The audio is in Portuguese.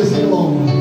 agradecer em